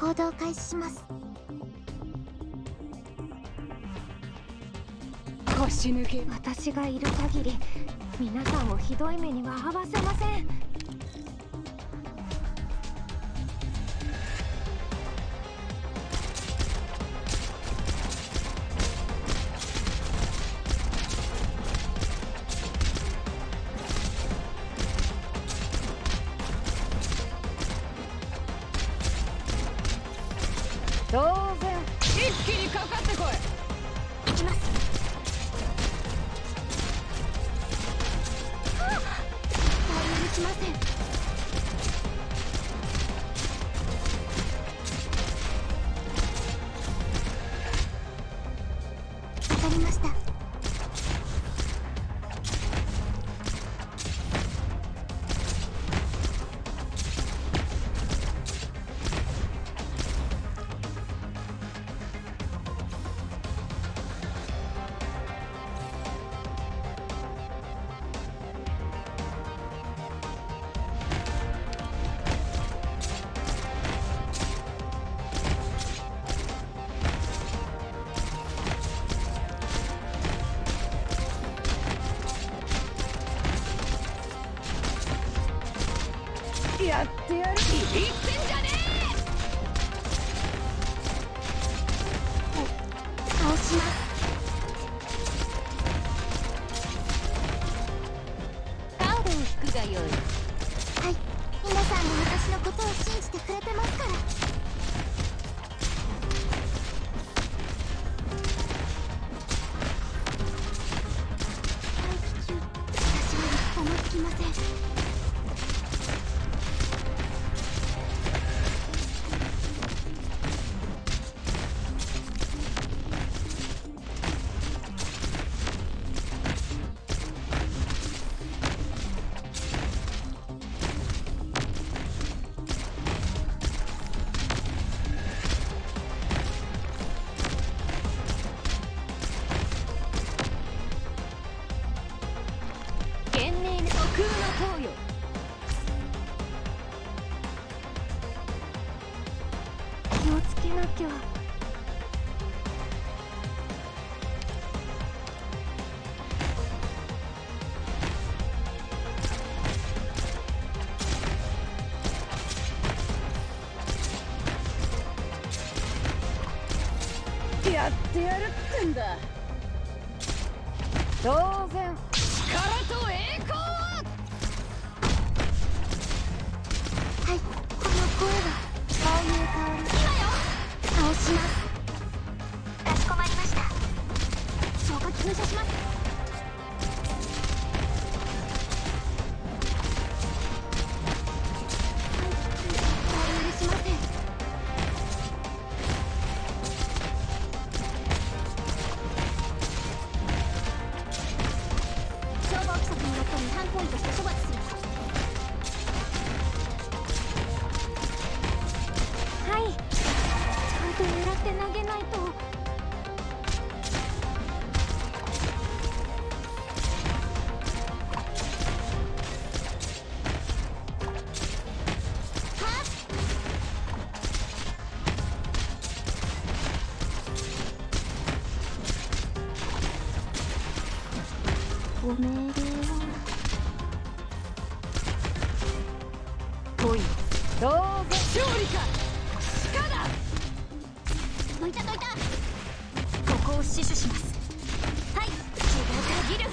行動開始します。腰抜け。私がいる限り皆さんをひどい目には合わせません当然。一気にかかってこい行きますはっ許しません。わかりましたやってやるビビってんじゃねえ倒しますカードを引くがよいはい。皆さんが私のことを信じてくれてますから。空の塔よ気をつけなきゃ。当然。力と栄光処罰するはい。ちゃんと狙って投げないと。命令は来い。当然勝利か鹿だどい。たどい。たここを死守します。はい。希望限る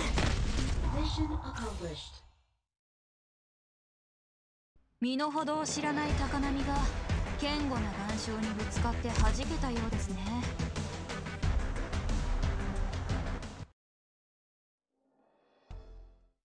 身の程を知らない。高波が堅固な岩礁に。ぶつかって弾けたようです。ね